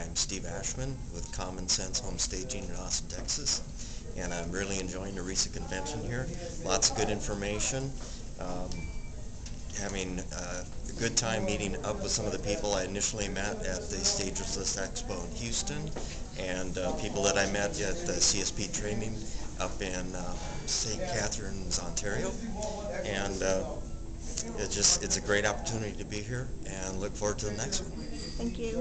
I'm Steve Ashman with Common Sense Home Staging in Austin, Texas, and I'm really enjoying the recent convention here. Lots of good information. Um, having uh, a good time meeting up with some of the people I initially met at the Stagers List Expo in Houston, and uh, people that I met at the CSP training up in uh, St. Catharines, Ontario, and uh, it's just it's a great opportunity to be here, and look forward to the next one. Thank you.